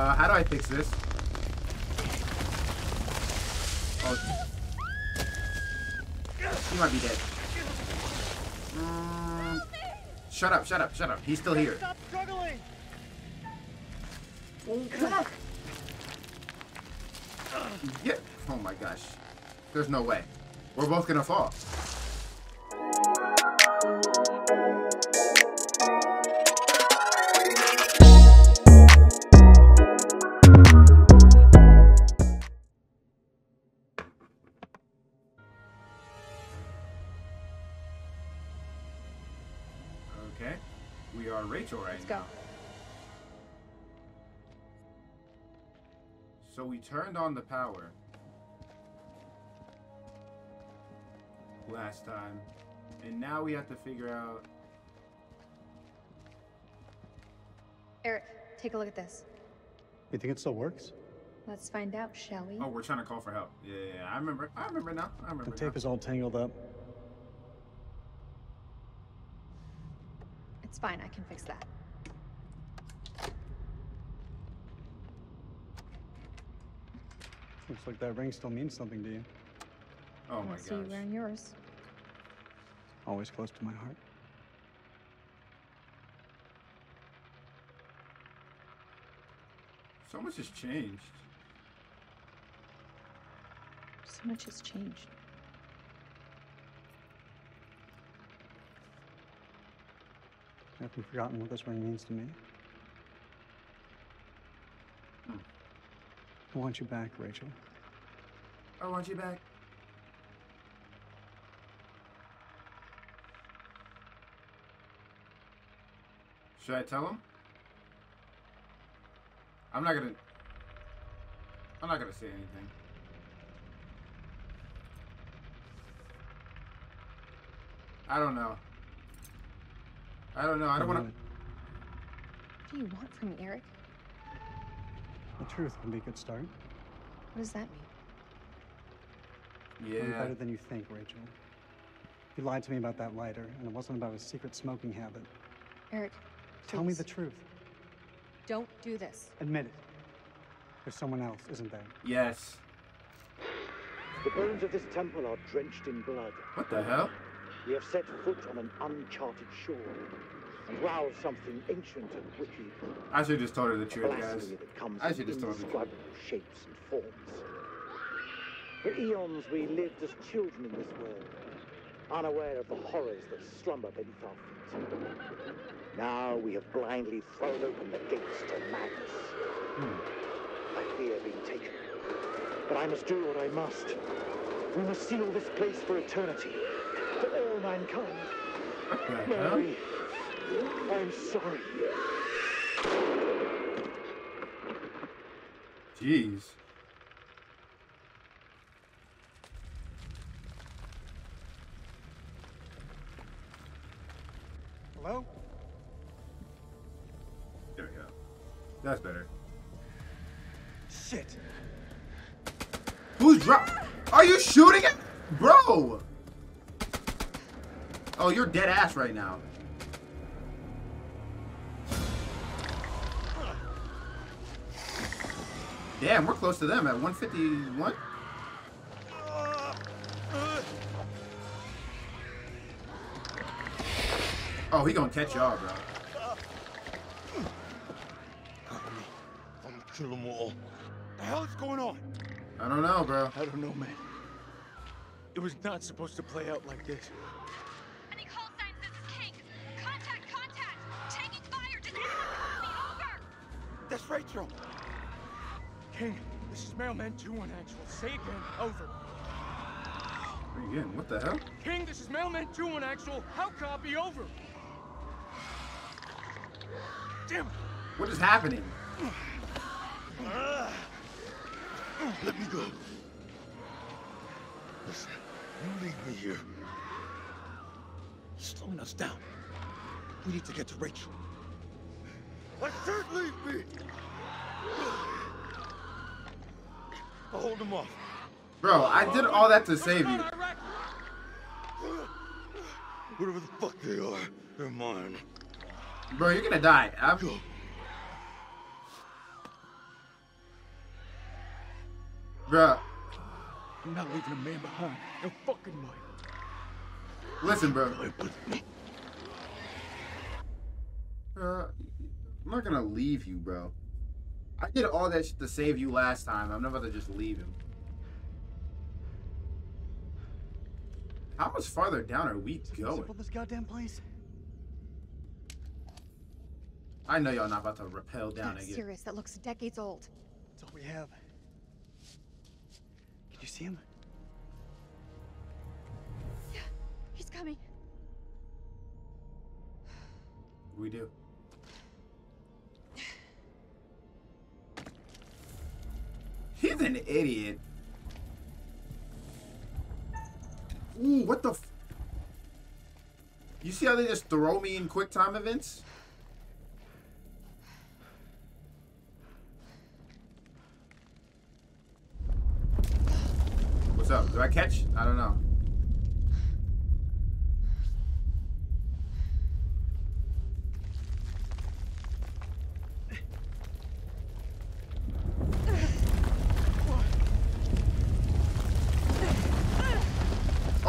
Uh, how do I fix this? Oh. He might be dead. Mm, shut up, shut up, shut up. He's still here. Stop struggling! Yeah. Oh my gosh. There's no way. We're both gonna fall. So we turned on the power last time, and now we have to figure out. Eric, take a look at this. You think it still works? Let's find out, shall we? Oh, we're trying to call for help. Yeah, yeah, yeah. I remember. I remember now. I remember The tape now. is all tangled up. It's fine, I can fix that. Looks like that ring still means something to you. Oh my I'll see you wearing yours. Always close to my heart. So much has changed. So much has changed. Have you forgotten what this ring means to me? Hmm. I want you back, Rachel. I want you back. Should I tell him? I'm not gonna. I'm not gonna say anything. I don't know. I don't know. I don't want to. What do you want from me, Eric? The truth would be a good start. What does that mean? I'm Yeah. better than you think, Rachel. You lied to me about that lighter, and it wasn't about a secret smoking habit. Eric, Tell me the truth. Don't do this. Admit it. There's someone else, isn't there? Yes. The bones of this temple are drenched in blood. What the hell? We have set foot on an uncharted shore and roused something ancient and wicked. I should just told her the truth, guys. blasphemy that comes I should just told her the shapes and forms. For eons we lived as children in this world, unaware of the horrors that slumber beneath our feet. Now we have blindly thrown open the gates to madness. Hmm. I fear being taken, but I must do what I must. We must seal this place for eternity, for all mankind. Hell? Mary, I'm sorry. Jeez. Hello? There we go. That's better. Shit! Who's drop? Are you shooting it, bro? Oh, you're dead ass right now. Damn, we're close to them at 151. Oh, he gonna catch y'all, bro. I'm gonna kill them all. The hell is going on? I don't know, bro. I don't know, man. It was not supposed to play out like this. King, this is Mailman 2-1 actual. Say again, over. Again, what the hell? King, this is Mailman 2-1 actual. How copy, over. Damn it. What is happening? Let me go. Listen, you leave me here. You're slowing us down. We need to get to Rachel. I can't leave me! Hold him off. Bro, I did all that to save you. Whatever the fuck they are, they're mine. Bro, you're gonna die. I'm... Go. Bruh, I'm not leaving a man behind. No fucking way. listen, bro. Live with me. Uh, I'm not gonna leave you, bro. I did all that shit to save you last time. I'm not about to just leave him. How much farther down are we going? Simple this goddamn place. I know y'all not about to rappel down That again. Serious, that looks decades old. That's all we have. Can you see him? Yeah, he's coming. We do. He's an idiot. Ooh, what the You see how they just throw me in quick time events? What's up? Do I catch? I don't know.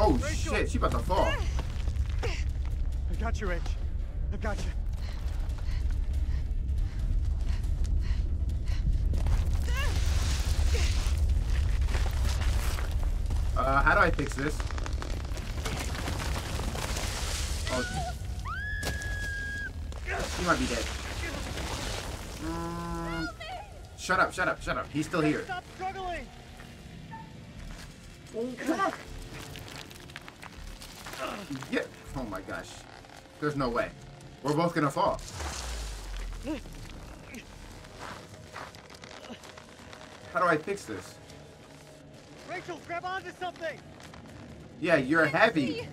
Oh shit, she about to fall. I got you, H. I got you. Uh, how do I fix this? Oh. He might be dead. Mm, shut up, shut up, shut up. He's still here. Stop struggling! Oh, come on. Yeah. Oh my gosh. There's no way. We're both gonna fall. How do I fix this? Rachel, grab onto something! Yeah, you're heavy. See?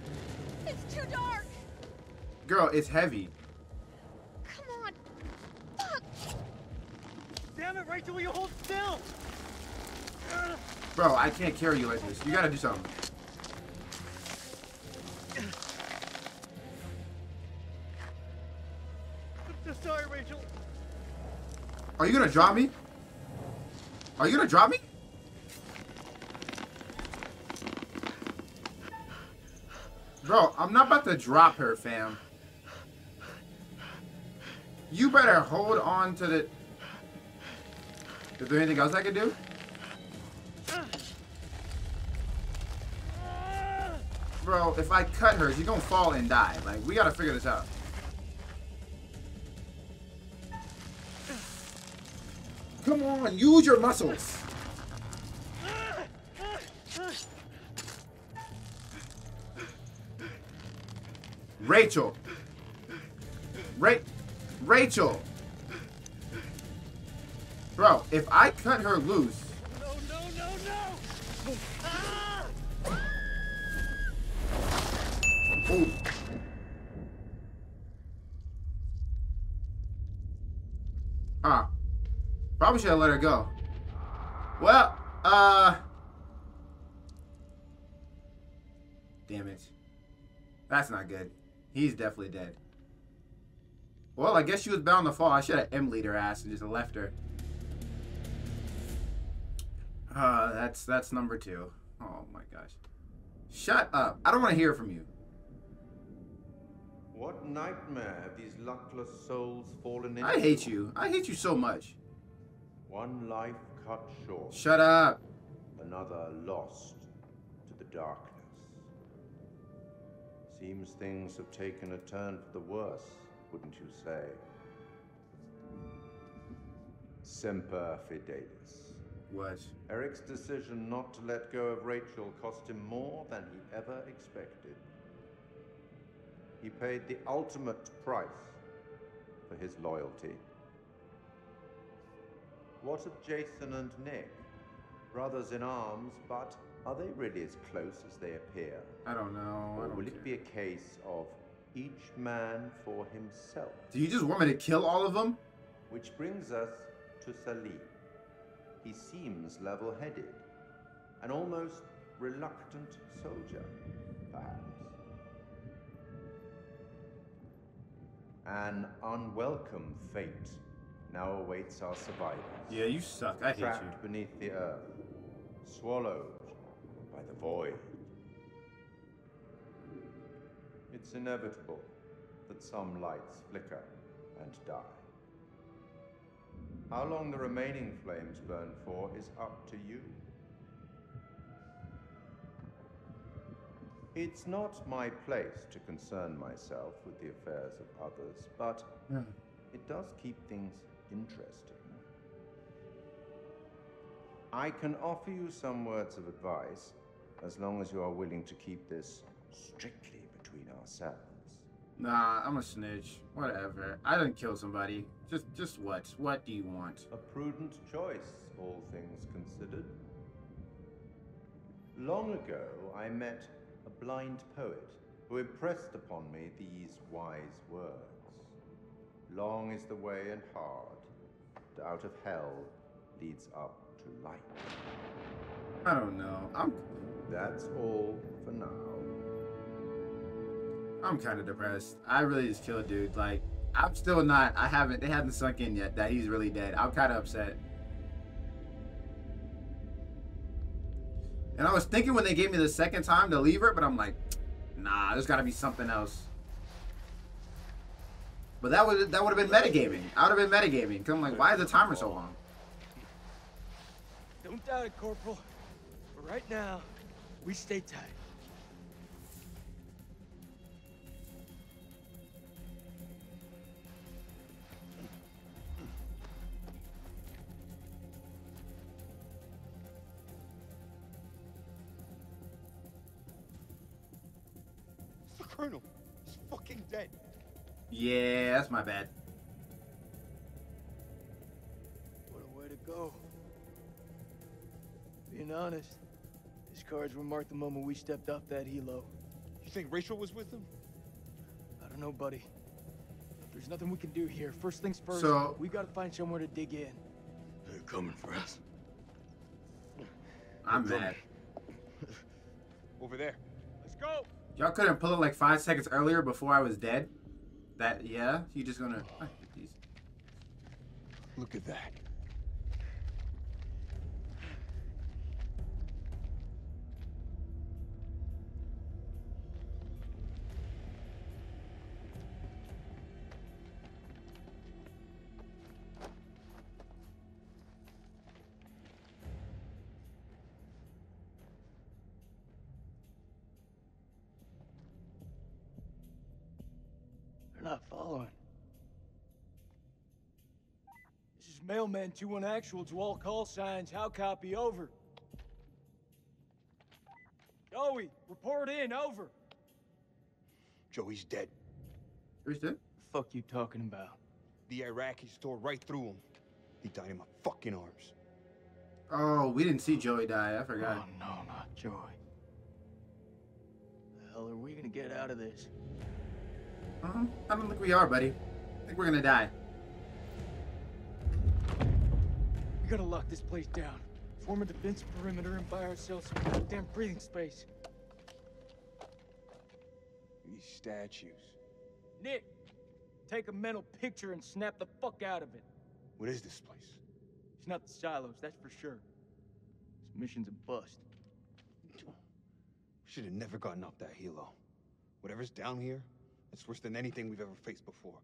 It's too dark. Girl, it's heavy. Come on. Fuck. Damn it, Rachel, will you hold still? Bro, I can't carry you like this. You gotta do something. Are you gonna drop me? Are you gonna drop me? Bro, I'm not about to drop her, fam. You better hold on to the... Is there anything else I can do? Bro, if I cut her, she's gonna fall and die. Like, we gotta figure this out. On, use your muscles. Rachel. Ra Rachel. Bro, if I cut her loose, No, no, no, no! Ah! ooh. Ah. Probably should have let her go. Well, uh. Damn it. That's not good. He's definitely dead. Well, I guess she was bound to fall. I should have M-lead her ass and just left her. Uh, that's that's number two. Oh my gosh. Shut up. I don't want to hear from you. What nightmare have these luckless souls fallen into? I hate you. I hate you so much. One life cut short, Shut up. another lost to the darkness. Seems things have taken a turn for the worse, wouldn't you say? Semper Fidelis. What? Eric's decision not to let go of Rachel cost him more than he ever expected. He paid the ultimate price for his loyalty. What of Jason and Nick? Brothers in arms, but are they really as close as they appear? I don't know. Or don't will care. it be a case of each man for himself? Do you just want me to kill all of them? Which brings us to Salim. He seems level headed, an almost reluctant soldier, perhaps. An unwelcome fate now awaits our survivors. Yeah, you suck. I hate you. Trapped beneath the earth, swallowed by the void. It's inevitable that some lights flicker and die. How long the remaining flames burn for is up to you. It's not my place to concern myself with the affairs of others, but hmm. it does keep things interesting. I can offer you some words of advice as long as you are willing to keep this strictly between ourselves. Nah, I'm a snitch. Whatever. I didn't kill somebody. Just, just what? What do you want? A prudent choice, all things considered. Long ago, I met a blind poet who impressed upon me these wise words Long is the way and hard, out of hell leads up to light. I don't know. I'm, That's all for now. I'm kind of depressed. I really just killed a dude. Like, I'm still not. I haven't. They haven't sunk in yet that he's really dead. I'm kind of upset. And I was thinking when they gave me the second time to leave her, but I'm like, nah, there's got to be something else. But that would that would have been metagaming. I would have been metagaming. Cause I'm like, why is the timer so long? Don't doubt it, Corporal. But right now, we stay tight. Yeah, that's my bad. What a way to go. Being honest, his cards were marked the moment we stepped off that helo. You think Rachel was with him? I don't know, buddy. There's nothing we can do here. First things first, So- we gotta find somewhere to dig in. They're coming for us. I'm mad. Over there. Let's go. Y'all couldn't pull it like five seconds earlier before I was dead. That yeah, you just gonna. Look at that. Mailman 2-1 Actual to all call signs. How copy? Over. Joey, report in. Over. Joey's dead. Who's that? fuck you talking about? The Iraqis tore right through him. He died in my fucking arms. Oh, we didn't see Joey die. I forgot. Oh, no, not Joey. The hell are we gonna get out of this? Uh-huh. I don't think we are, buddy. I think we're gonna die. We gotta lock this place down. Form a defense perimeter and buy ourselves some goddamn breathing space. These statues. Nick, take a mental picture and snap the fuck out of it. What is this place? It's not the silos, that's for sure. This mission's a bust. We should have never gotten up that helo. Whatever's down here, it's worse than anything we've ever faced before.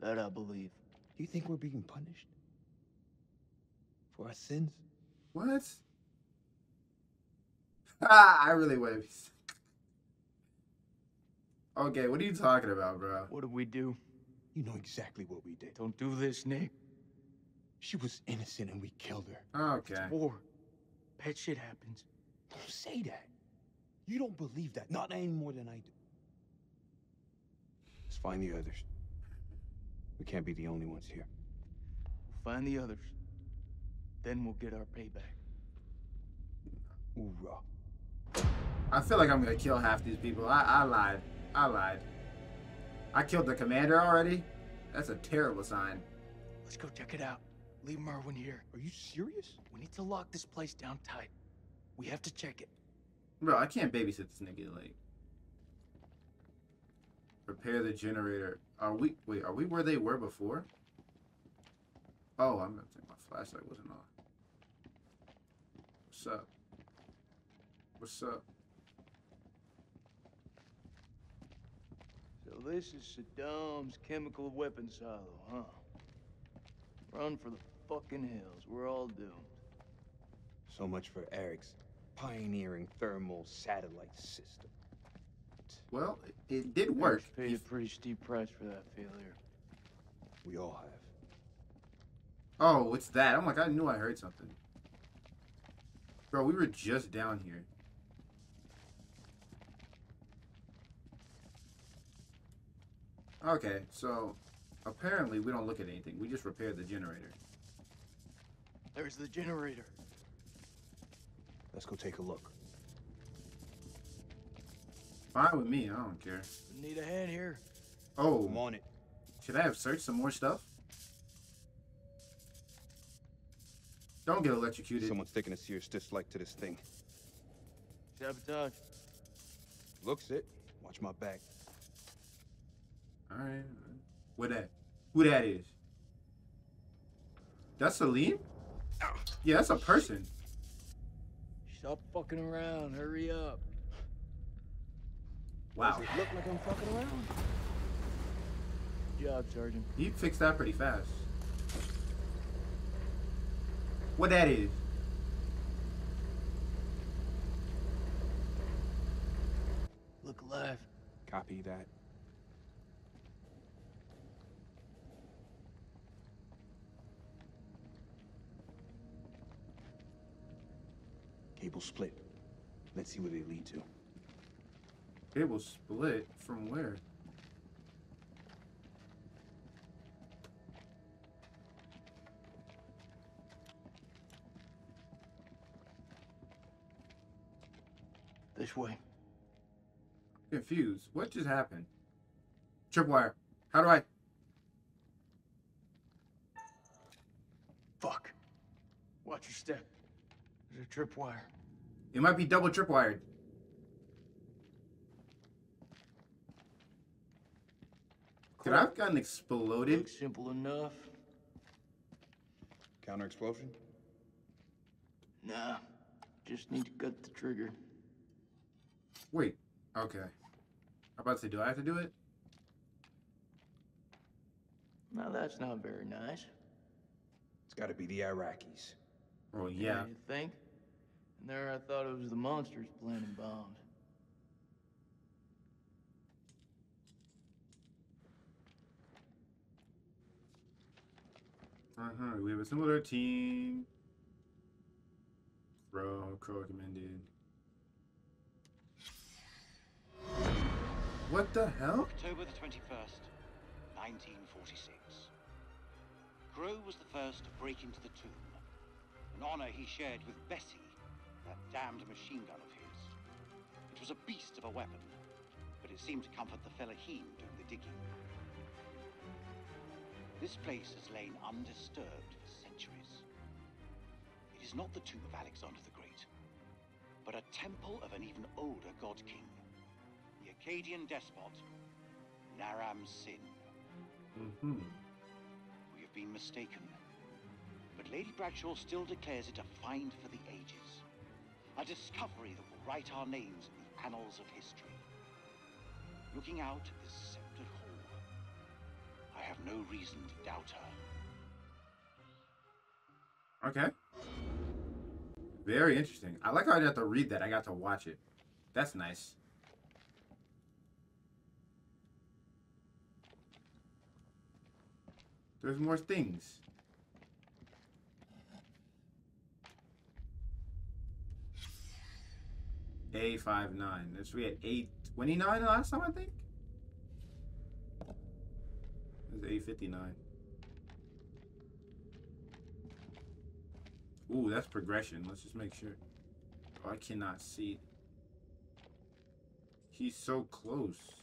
That I believe. Do you think we're being punished? For our sins? What? Ah, I really would. Okay, what are you talking about, bro? What did we do? You know exactly what we did. Don't do this, Nick. She was innocent and we killed her. Okay. War. Bad shit happens. Don't say that. You don't believe that, not any more than I do. Let's find the others. We can't be the only ones here. We'll find the others. Then we'll get our payback. Hoorah. I feel like I'm gonna kill half these people. I, I lied. I lied. I killed the commander already? That's a terrible sign. Let's go check it out. Leave Marwin here. Are you serious? We need to lock this place down tight. We have to check it. Bro, I can't babysit this nigga. Like, repair the generator. Are we? Wait, are we where they were before? Oh, I'm gonna think my flashlight wasn't on. What's up? What's up? So this is Saddam's chemical weapon silo, huh? Run for the fucking hills. We're all doomed. So much for Eric's pioneering thermal satellite system. Well, it, it did work. Eric's paid a pretty steep price for that failure. We all have. Oh, it's that. I'm like, I knew I heard something. Bro, we were just down here. Okay, so apparently we don't look at anything. We just repaired the generator. There's the generator. Let's go take a look. Fine with me. I don't care. Need a hand here? Oh, I'm on it. should I have searched some more stuff? Don't get electrocuted. Someone's taking a serious dislike to this thing. Sabotage. Looks it. Watch my back. All right. What that? Who that is? That's Salim? Yeah, that's a person. Stop fucking around. Hurry up. Wow. Does it look like I'm fucking around? Good job, Sergeant. He fixed that pretty fast. What that is? Look alive. Copy that. Cable split. Let's see where they lead to. Cable split from where? This way. Confused. What just happened? Tripwire. How do I? Fuck. Watch your step. There's a tripwire. It might be double tripwired. Could I have gotten exploded? Looks simple enough. Counter explosion? Nah. Just need to cut the trigger. Wait. Okay. I'm about to say, do I have to do it? Now that's not very nice. It's gotta be the Iraqis. Oh yeah. You think? And there I thought it was the monsters planting bombs. Uh-huh. We have a similar team. Crow, Crow What the hell? October the 21st, 1946. Crow was the first to break into the tomb, an honor he shared with Bessie, that damned machine gun of his. It was a beast of a weapon, but it seemed to comfort the fellaheen doing the digging. This place has lain undisturbed for centuries. It is not the tomb of Alexander the Great, but a temple of an even older god king, Akkadian despot, Naram Sin. Mm-hmm. We have been mistaken. But Lady Bradshaw still declares it a find for the ages. A discovery that will write our names in the annals of history. Looking out at this sceptred hall, I have no reason to doubt her. Okay. Very interesting. I like how I didn't to read that. I got to watch it. That's nice. There's more things. A59. That's we had 829 last time, I think. It's was A59. Ooh, that's progression. Let's just make sure. Oh, I cannot see. He's so close.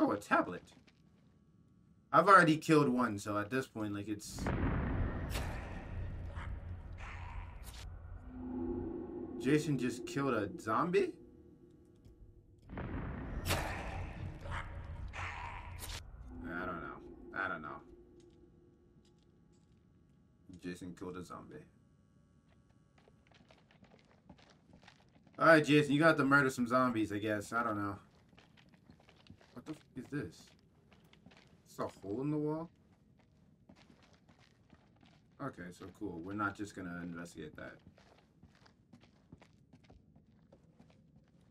Oh, a tablet. I've already killed one, so at this point, like, it's... Jason just killed a zombie? I don't know. I don't know. Jason killed a zombie. Alright, Jason, you got to murder some zombies, I guess. I don't know. Is this? It's a hole in the wall? Okay, so cool. We're not just gonna investigate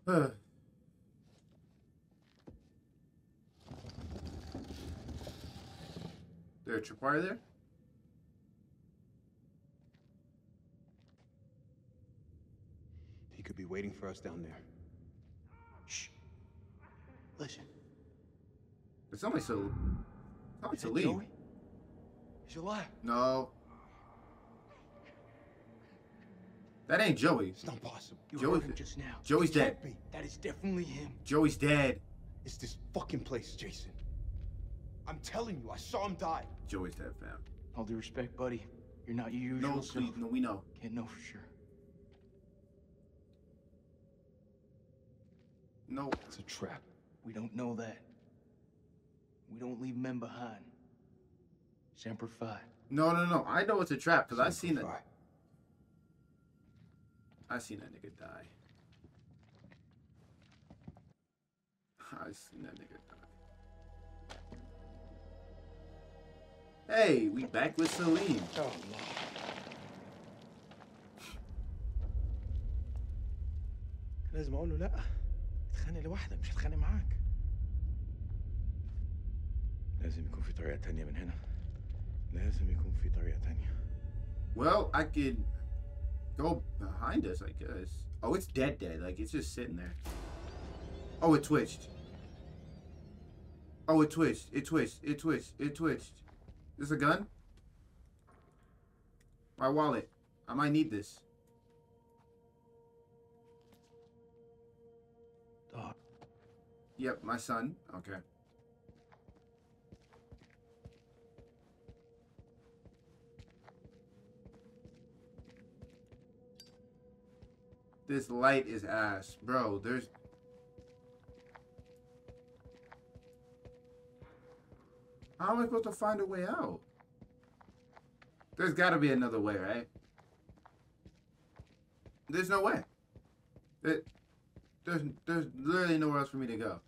that. There a tripwire there? He could be waiting for us down there. Shh. Listen. Did somebody so somebody Is to that leave? Joey? He's alive. No. That ain't Joey. It's not possible. You Joey- heard him just now. Joey's dead. Be. That is definitely him. Joey's dead. It's this fucking place, Jason. I'm telling you, I saw him die. Joey's dead, fam. All due respect, buddy. You're not your usual No, self. no, we know. Can't know for sure. No. It's a trap. We don't know that. We don't leave men behind. Semper Fi. No, no, no. I know it's a trap because I've seen it. I seen that nigga die. I seen that nigga die. Hey, we back with Salim. Oh, لازم اقول له لا اتخانق لوحده مش هتخانق معاك لازم يكون في طريقة تانية من هنا لازم يكون في طريقة تانية Well, I could go behind us, I guess. Oh, it's dead, dead. Like it's just sitting there. Oh, it twitched. Oh, it twitched. It twitched. It twitched. It twitched. This a gun? My wallet. I might need this. Dog. Yep, my son. Okay. This light is ass. Bro, there's... How am I supposed to find a way out? There's got to be another way, right? There's no way. There, there's, there's literally nowhere else for me to go.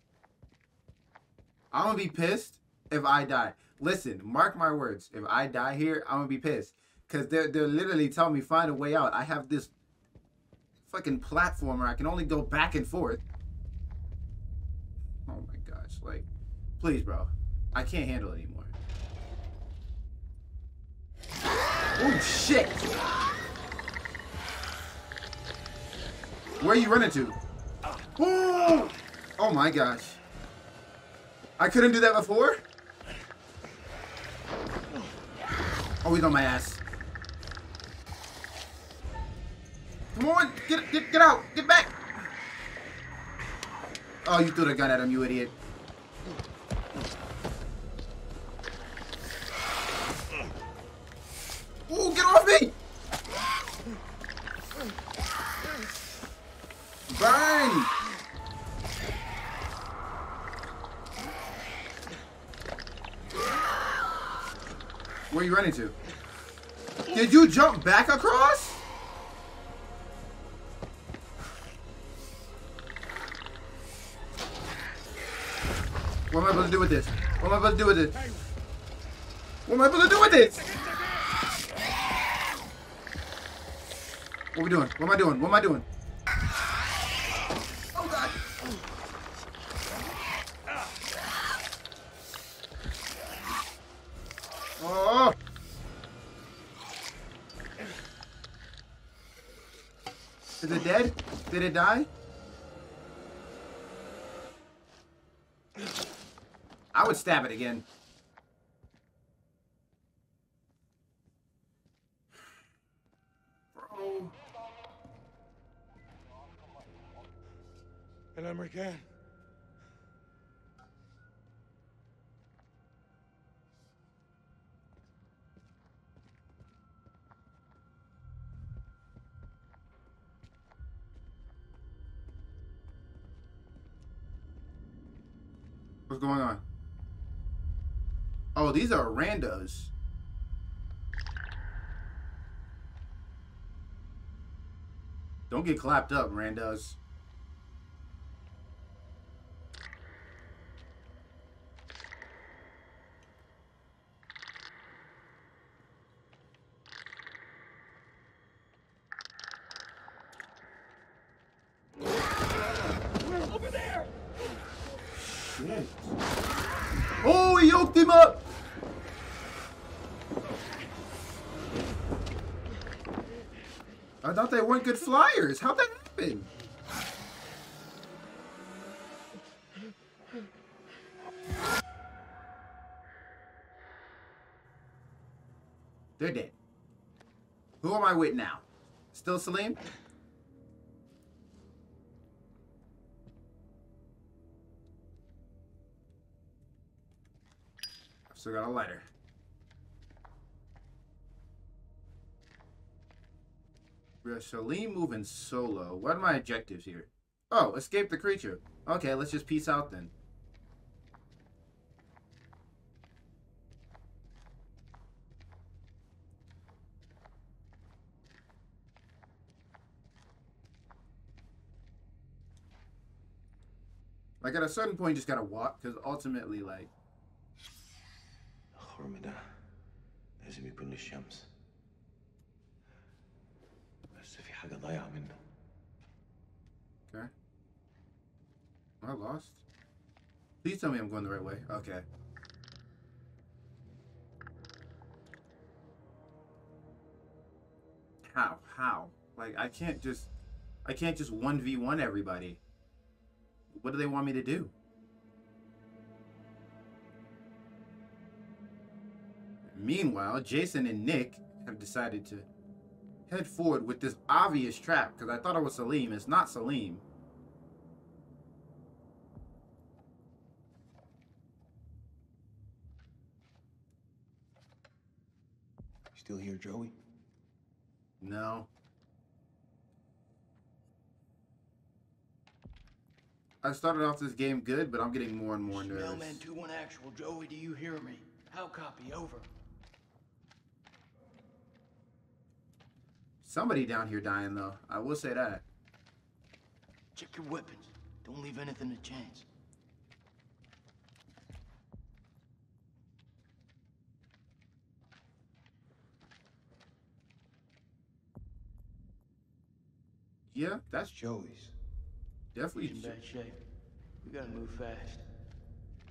I'm gonna be pissed if I die. Listen, mark my words. If I die here, I'm gonna be pissed. Cause they're they're literally telling me find a way out. I have this fucking platformer. I can only go back and forth. Oh my gosh, like, please, bro. I can't handle it anymore. Oh shit! Where are you running to? Oh! Oh my gosh. I couldn't do that before? Oh, he's on my ass. Come on, get, get, get out, get back. Oh, you threw the gun at him, you idiot. Ooh, get off me! Burn! Where are you running to? Did you jump back across? To do with this? What am I to do with this? What am I to do with this? What are we doing? What am I doing? What am I doing? Oh god. Oh. Is it dead? Did it die? would stab it again. Bro. El American. What's going on? Oh, these are randos. Don't get clapped up, randos. Weren't good flyers. How'd that happen? They're dead. Who am I with now? Still Salim? I've still got a lighter. Bro, Salim moving solo. What are my objectives here? Oh, escape the creature. Okay, let's just peace out then. Like at a certain point, just gotta walk, because ultimately, like, حاجة ضايعة منه okay. Am I lost? Please tell me I'm going the right way. Okay. How? How? Like, I can't just, I can't just 1v1 everybody. What do they want me to do? Meanwhile, Jason and Nick have decided to head forward with this obvious trap because I thought it was Salim. It's not Salim. Still here, Joey? No. I started off this game good, but I'm getting more and more nervous. Mailman 2-1 actual, Joey, do you hear me? How copy, over. Somebody down here dying though. I will say that. Check your weapons. Don't leave anything to chance. Yeah, that's Joey's. definitely He's in bad shape. We gotta move fast.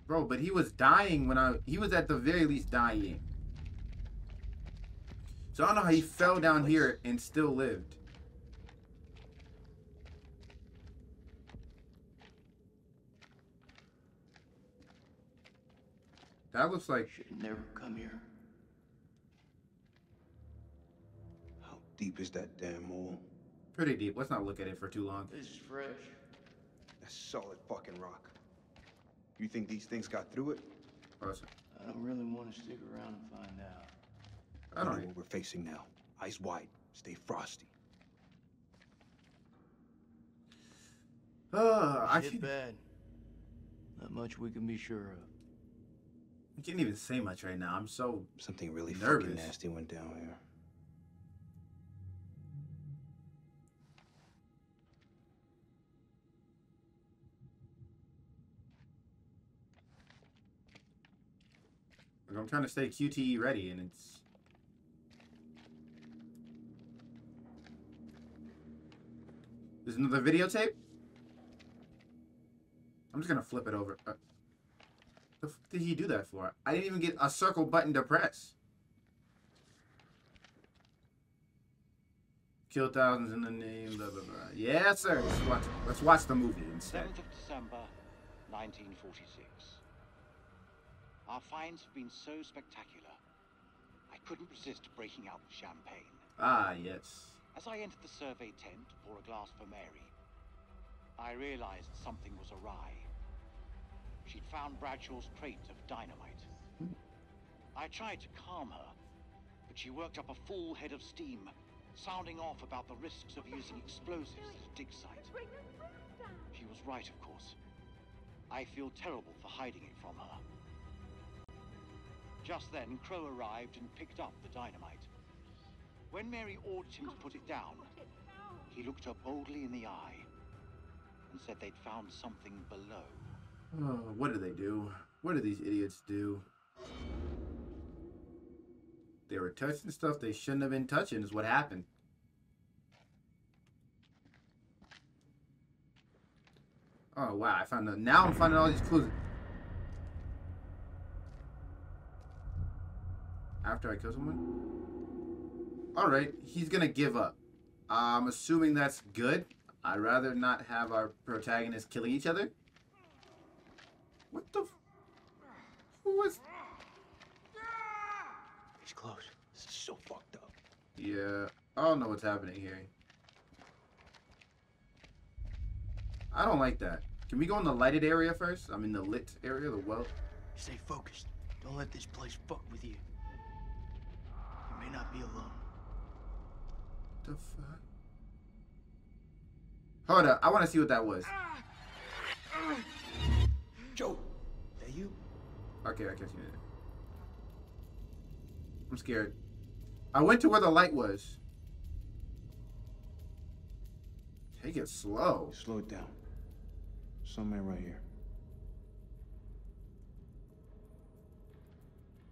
bro. But he was dying when I. He was at the very least dying. So I don't know how he fell down here and still lived. That looks like Should never come here. How deep is that damn hole? pretty deep. Let's not look at it for too long. This is fresh. That's solid fucking rock. You think these things got through it? Listen, I don't really want to stick around and find out. I I don't. Know what we're facing now. Eyes wide. Stay frosty. Uh, I Shit can't, bad. Not much we can be sure of. I can't even say much right now. I'm so Something really Nervous. fucking nasty went down here. like, I'm trying to stay QTE ready, and it's. There's another videotape. I'm just gonna flip it over. Uh, the f did he do that for? I didn't even get a circle button to press. Kill thousands in the name, blah blah blah. Yeah, sir. Let's watch. Let's watch the movie instead. 7th of December, 1946. Our finds have been so spectacular, I couldn't resist breaking out the champagne. Ah, yes. As I entered the survey tent to pour a glass for Mary, I realized something was awry. She'd found Bradshaw's crate of dynamite. I tried to calm her, but she worked up a full head of steam, sounding off about the risks of using explosives at a dig site. She was right, of course. I feel terrible for hiding it from her. Just then, Crow arrived and picked up the dynamite. When Mary ordered him to put it down, he looked her boldly in the eye and said they'd found something below. Oh, what do they do? What do these idiots do? They were touching stuff they shouldn't have been touching, is what happened. Oh, wow. I found the. Now I'm finding all these clues. After I kill someone? Alright, he's gonna give up. I'm assuming that's good. I'd rather not have our protagonists killing each other. What the? F- Who was? He's close. This is so fucked up. Yeah, I don't know what's happening here. I don't like that. Can we go in the lighted area first? I'm in the lit area, the well. Stay focused. Don't let this place fuck with you. You may not be alone. The fuck? Hold up, I want to see what that was. Joe, that you? Okay, I can't see it. I'm scared. I went to where the light was. Take it slow. Slow it down. Somewhere right here.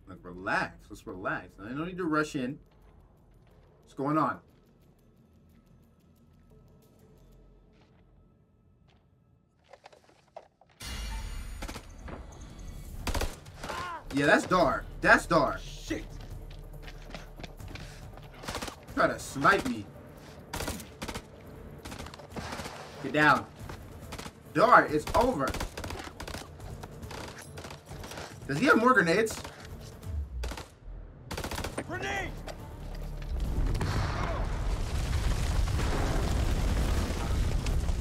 Like, relax. Let's relax. I don't need to rush in. What's going on? Yeah, that's Dar. That's Dar. Shit! Try to snipe me. Get down. Dar, it's over. Does he have more grenades? Grenade!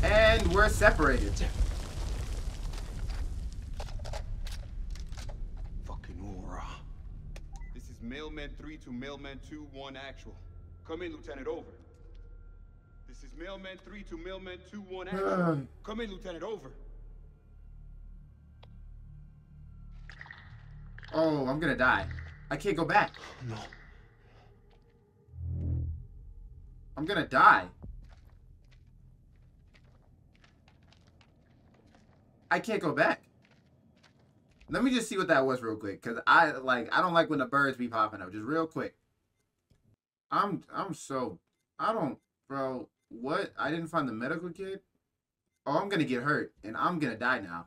And we're separated. Fucking aura. This is Mailman 3 to Mailman 2 1 actual. Come in, Lieutenant, over. This is Mailman 3 to Mailman 2 1 actual. Come in, Lieutenant, over. Oh, I'm gonna die. I can't go back. No. I'm gonna die. I can't go back. Let me just see what that was real quick, cause I like I don't like when the birds be popping up. Just real quick. I'm I'm so I don't bro. What? I didn't find the medical kit. Oh, I'm gonna get hurt and I'm gonna die now.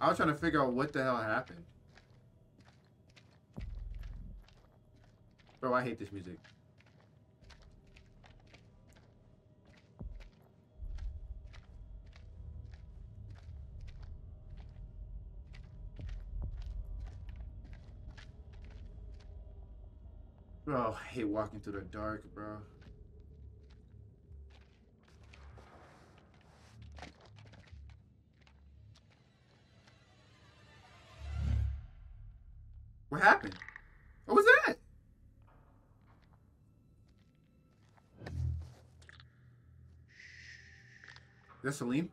I was trying to figure out what the hell happened. Bro, I hate this music. Bro, I hate walking through the dark, bro. What happened? What was that? That's Salim?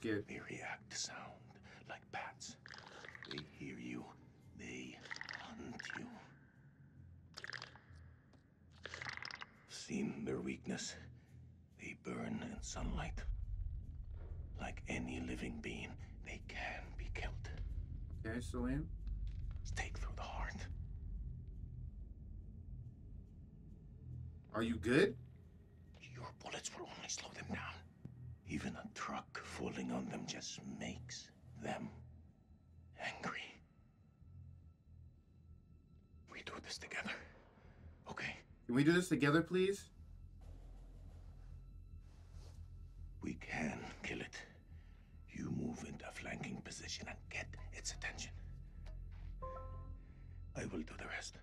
Scared. They react to sound like bats. They hear you. They hunt you. Seen their weakness. They burn in sunlight. Like any living being, they can be killed. Okay, Salim. Stake through the heart. Are you good? Your bullets will only slow them down. Even a truck falling on them just makes them angry. We do this together. Okay? Can we do this together, please? We can kill it. You move into a flanking position and get its attention. I will do the rest.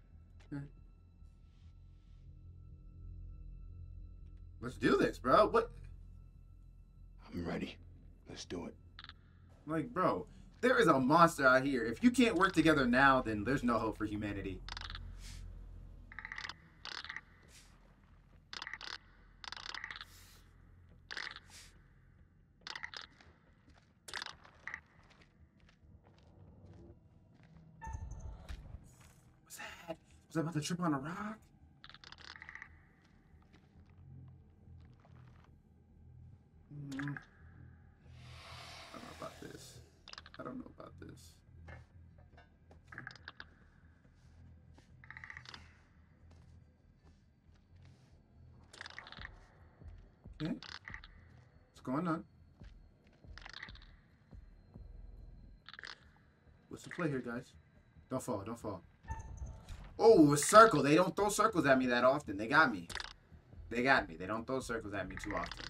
Let's do this, bro. What? I'm ready. Let's do it. Like, bro, there is a monster out here. If you can't work together now, then there's no hope for humanity. What's that? Was I about to trip on a rock? Hmm. I don't know about this. I don't know about this. Okay. What's going on? What's the play here, guys? Don't fall, don't fall. Oh, a circle. They don't throw circles at me that often. They got me. They got me. They don't throw circles at me too often.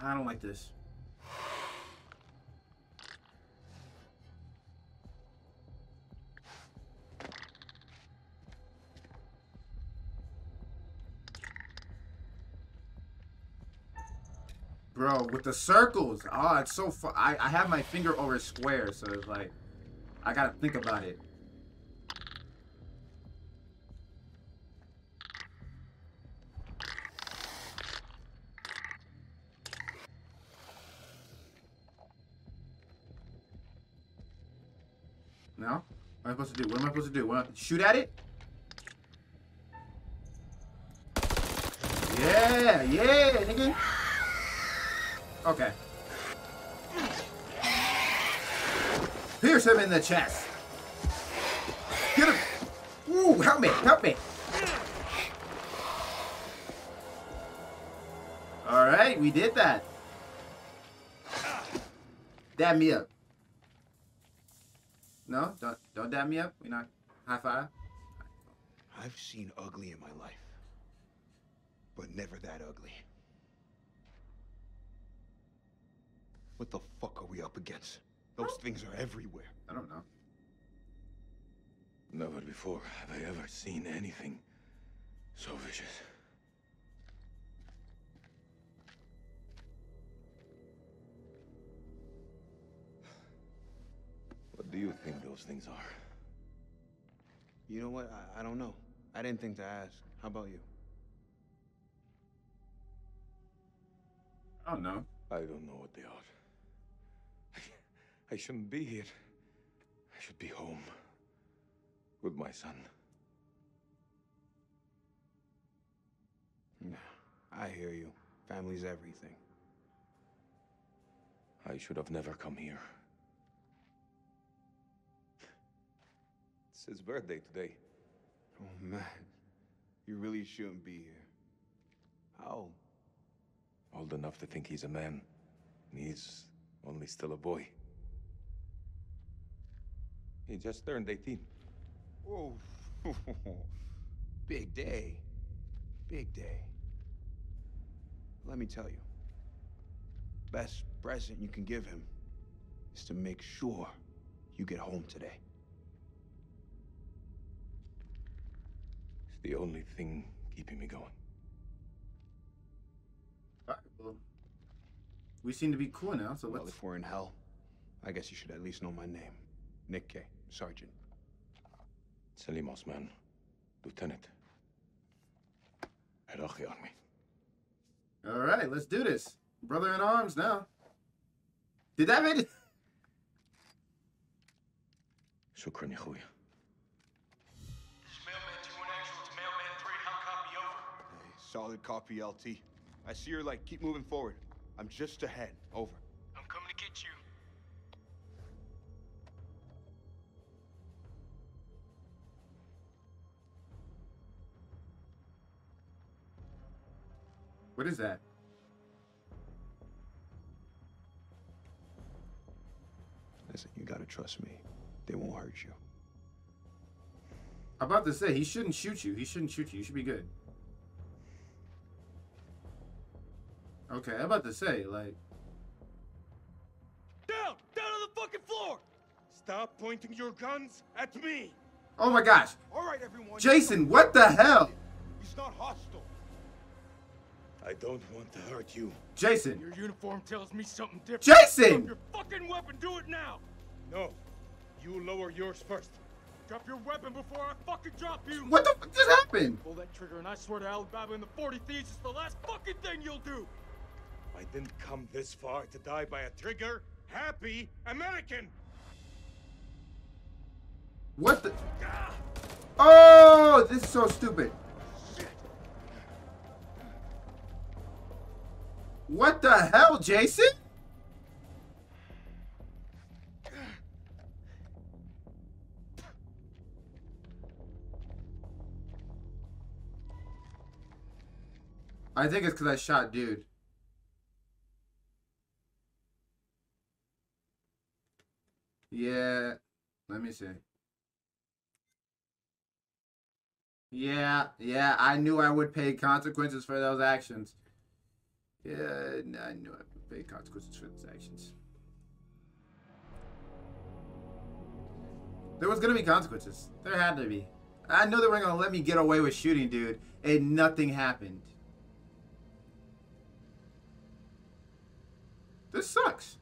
I don't like this. Bro, with the circles. Oh, it's so fu- I, I have my finger over square, so it's like, I gotta think about it. No? What am I supposed to do? What am I supposed to do? What, shoot at it? Yeah, yeah, nigga. Okay. Pierce him in the chest. Get him. Ooh, help me, help me. All right, we did that. Dab me up. No, don't don't dab me up. We not high five. I've seen ugly in my life, but never that ugly. What the fuck are we up against? Those things are everywhere. I don't know. Never before have I ever seen anything so vicious. What do you think those things are? You know what? I, I don't know. I didn't think to ask. How about you? I don't know. I don't know what they are. I, shouldn't be here. I should be home with my son. I hear you. Family's everything. I should have never come here. It's his birthday today. Oh man, you really shouldn't be here. How old? Old enough to think he's a man. And he's only still a boy. He just turned 18. Whoa. Big day. Big day. Let me tell you. Best present you can give him is to make sure you get home today. It's the only thing keeping me going. All right, well, we seem to be cool now, so Well, let's. if we're in hell, I guess you should at least know my name. Nick Kay. Sergeant. Salim Othman, Lieutenant. Iraqi on me. All right, let's do this. Brother in arms now. Did that make it? شكرا يا Solid copy, LT. I see her light. Keep moving forward. I'm just ahead. Over. What is that? Listen, you gotta trust me. They won't hurt you. I'm about to say he shouldn't shoot you. He shouldn't shoot you. You should be good. Okay, I'm about to say like. Down! Down on the fucking floor! Stop pointing your guns at me! Oh my gosh. All right, everyone. Jason, what the hell? He's not hostile. I don't want to hurt you. Jason. Your uniform tells me something different. Jason! Drop your fucking weapon. Do it now. No. You lower yours first. Drop your weapon before I fucking drop you. What the fuck just happened? Pull that trigger, and I swear to Ali Baba and the 40 Thieves, it's the last fucking thing you'll do. I didn't come this far to die by a trigger. Happy American. What the? Oh, this is so stupid. What the hell, Jason? I think it's because I shot dude. Yeah, let me see. Yeah, yeah, I knew I would pay consequences for those actions. Yeah, I would pay consequences for those actions. There was gonna be consequences. There had to be. I know they weren't gonna let me get away with shooting, dude, and nothing happened. This sucks.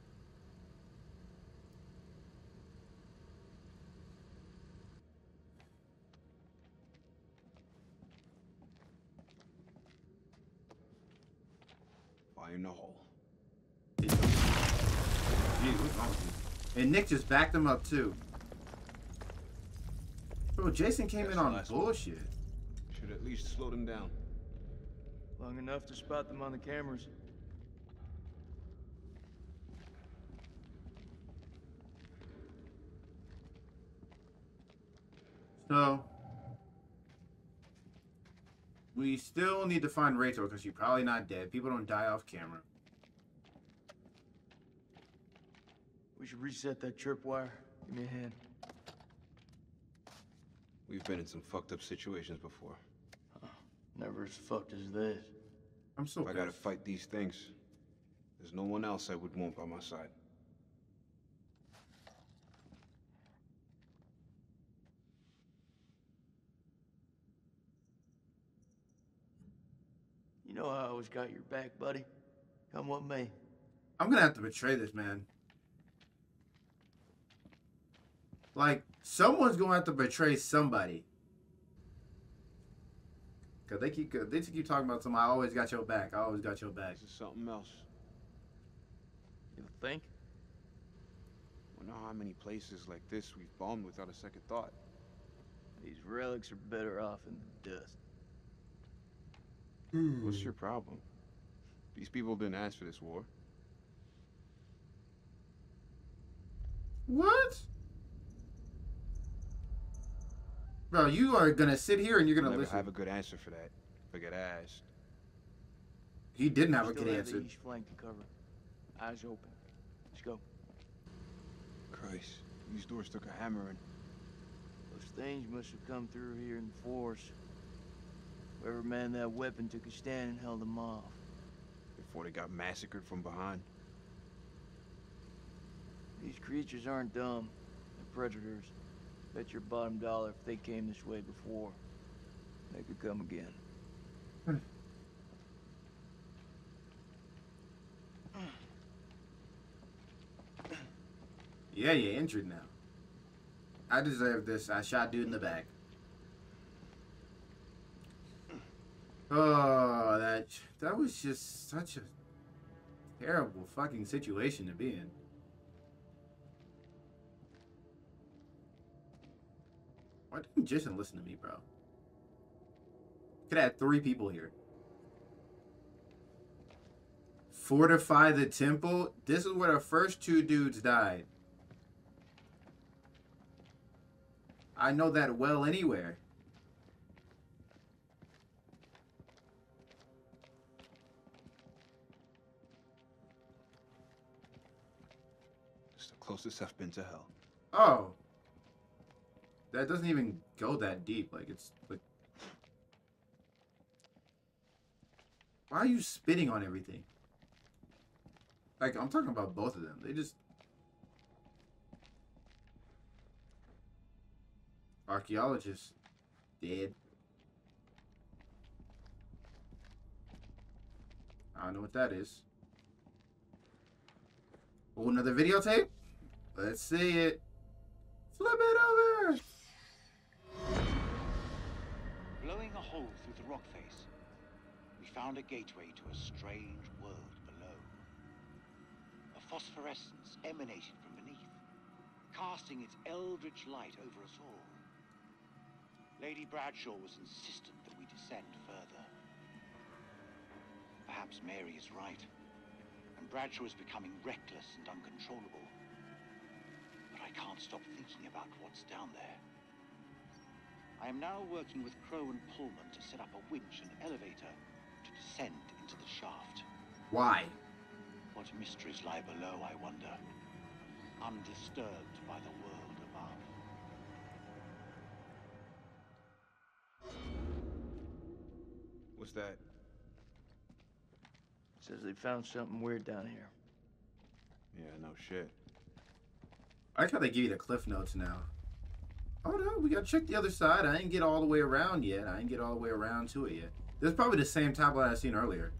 Fire in the hole. Gee, what's wrong with you? And Nick just backed him up too. Bro, Jason came That's in the on last one. bullshit. Should at least slow them down. Long enough to spot them on the cameras. So we still need to find Rachel because she's probably not dead. People don't die off camera. We should reset that tripwire. Give me a hand. We've been in some fucked up situations before. Never as fucked as this. I'm so If I gotta fight these things, there's no one else I would want by my side. You know I always got your back, buddy. Come with me. I'm gonna have to betray this man. Like someone's gonna have to betray somebody. Cause they keep they just keep talking about somebody. I always got your back. I always got your back. This is something else. You think? Well, know how many places like this we've bombed without a second thought. These relics are better off in the dust. Hmm. What's your problem? These people didn't ask for this war. What? Bro, you are gonna sit here and you're gonna Never listen. I have a good answer for that. If I get asked. He didn't have a Still good have answer. the east flank to cover. Eyes open. Let's go. Christ, these doors took a hammering. Those things must have come through here in force. Whoever manned that weapon took a stand and held them off. Before they got massacred from behind. These creatures aren't dumb. They're predators. Bet your bottom dollar if they came this way before, they could come again. Yeah, you're injured now. I deserve this. I shot dude in the back. Oh, that that was just such a terrible fucking situation to be in. Why didn't Jason listen to me, bro? Could have three people here. Fortify the temple. This is where the first two dudes died. I know that well anywhere. It's the closest I've been to hell. Oh. That doesn't even go that deep. Like, it's like. Why are you spitting on everything? Like, I'm talking about both of them. They just. Archaeologist. Dead. I don't know what that is. Oh, another videotape? Let's see it. Flip it over! Blowing a hole through the rock face, we found a gateway to a strange world below. A phosphorescence emanated from beneath, casting its eldritch light over us all. Lady Bradshaw was insistent that we descend further. Perhaps Mary is right, and Bradshaw is becoming reckless and uncontrollable. But I can't stop thinking about what's down there. I am now working with Crow and Pullman to set up a winch and elevator to descend into the shaft. Why? What mysteries lie below, I wonder, undisturbed by the world above. What's that? Says they found something weird down here. Yeah, no shit. I like how they give you the cliff notes now. Oh no, we gotta check the other side. I didn't get all the way around yet. I didn't get all the way around to it yet. This is probably the same tablet I seen earlier.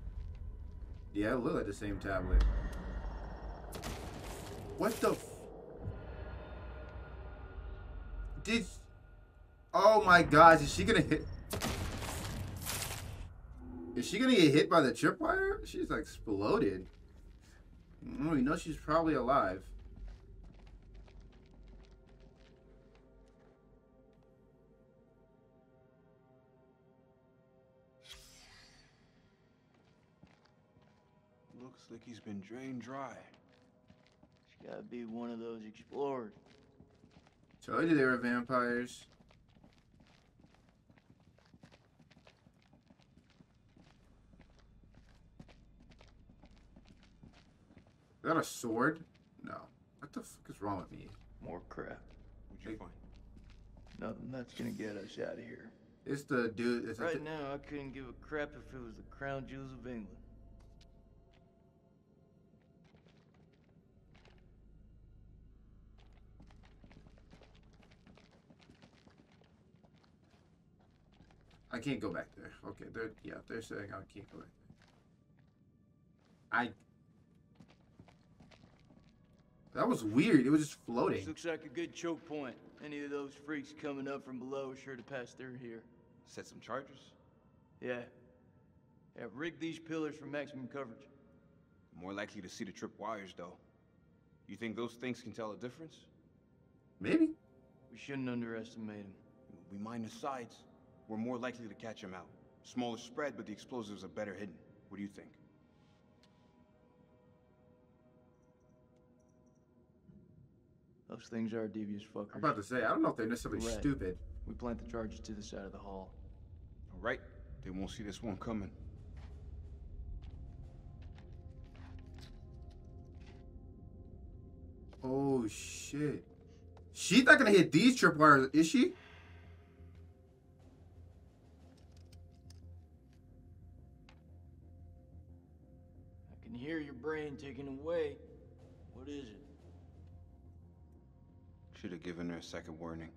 Yeah, it looked like the same tablet. What the? F Did? Oh my gosh, is she gonna hit? Is she gonna get hit by the tripwire? She's like exploded. Mm, oh, you know she's probably alive. Like he's been drained dry. It's gotta be one of those explorers. Told you they were vampires. Is that a sword? No. What the fuck is wrong with me? More crap. What'd you find? Nothing that's gonna get us out of here. It's the dude. It's Right th- now, I couldn't give a crap if it was the crown jewels of England. I can't go back there. Okay, they're yeah, they're saying I can't go back. There. I. That was weird. It was just floating. This floating. looks like a good choke point. Any of those freaks coming up from below are sure to pass through here. Set some charges? Yeah. Yeah, rig these pillars for maximum coverage. More likely to see the trip wires, though. You think those things can tell a difference? Maybe. We shouldn't underestimate them. We mine the sides. We're more likely to catch him out. Smaller spread, but the explosives are better hidden. What do you think? Those things are devious fuckers. I'm about to say I don't know if they're necessarily Right. stupid. We plant the charges to the side of the hall. All right. They won't see this one coming. Oh shit. She's not gonna hit these tripwires, is she? Brain taken away. What is it? Should have given her a second warning.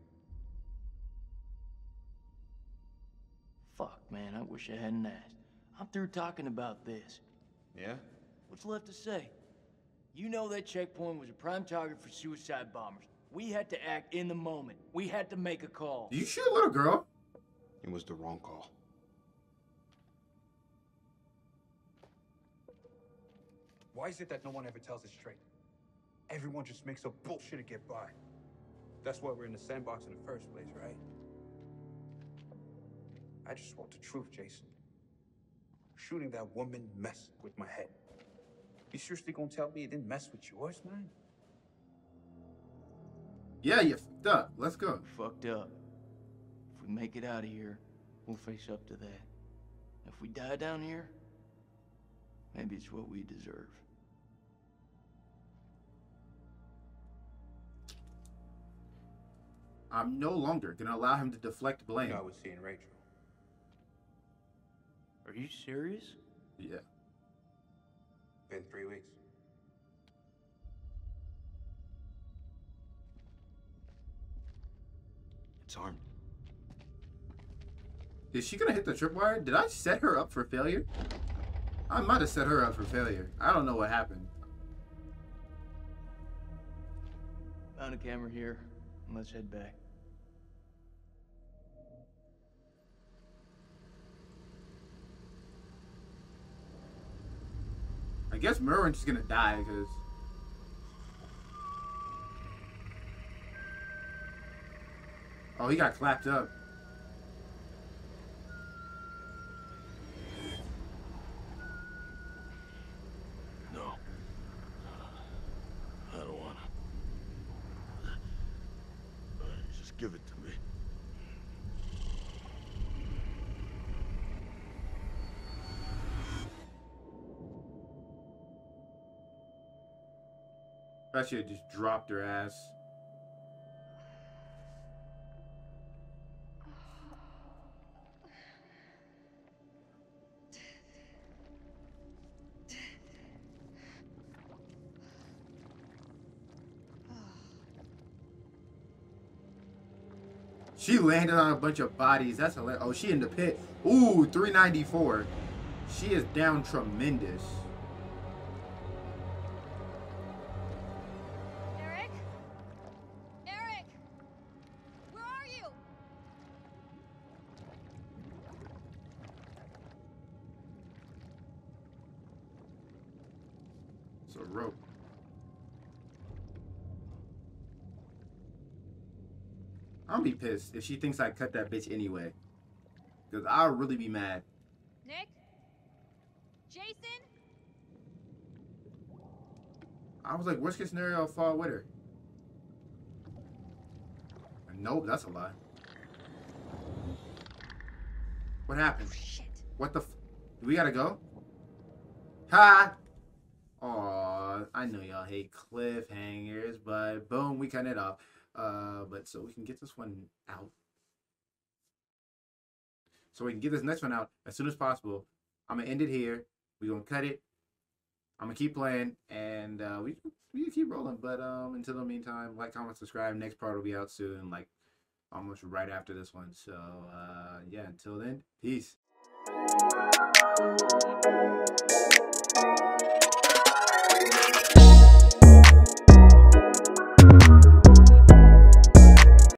Fuck, man, I wish I hadn't asked. I'm through talking about this. Yeah? What's left to say? You know that checkpoint was a prime target for suicide bombers. We had to act in the moment. We had to make a call. You shoot a little girl? It was the wrong call. Why is it that no one ever tells it straight? Everyone just makes up bullshit to get by. That's why we're in the sandbox in the first place, right? I just want the truth, Jason. Shooting that woman messed with my head. You seriously gonna tell me it didn't mess with yours, man? Yeah, you fucked up. Let's go. Fucked up. If we make it out of here, we'll face up to that. If we die down here, maybe it's what we deserve. I'm no longer gonna allow him to deflect blame. I was seeing Rachel. Are you serious? Yeah. Been three weeks. It's armed. Is she gonna hit the tripwire? Did I set her up for failure? I might have set her up for failure. I don't know what happened. Found a camera here. Let's head back. Guess Merwin's just gonna die because. Oh, he got clapped up. No. I don't wanna. Just give it to me. I should have just dropped her ass. She landed on a bunch of bodies. That's hilarious. Oh, she in the pit. Ooh, 394. She is down tremendous. Pissed if she thinks I cut that bitch anyway. Because I'll really be mad. Nick? Jason? I was like, worst case scenario, I'll fall with her. Nope, that's a lie. What happened? Oh, what the f- We gotta go? Ha! Aw, I know y'all hate cliffhangers, but boom, we cut it off. Uh, but so we can get this one out. So we can get this next one out as soon as possible. I'm gonna end it here. We're gonna cut it. I'm gonna keep playing, and uh, we we keep rolling. But um, until the meantime, like, comment, subscribe. Next part will be out soon, like almost right after this one. So uh, yeah, until then, peace.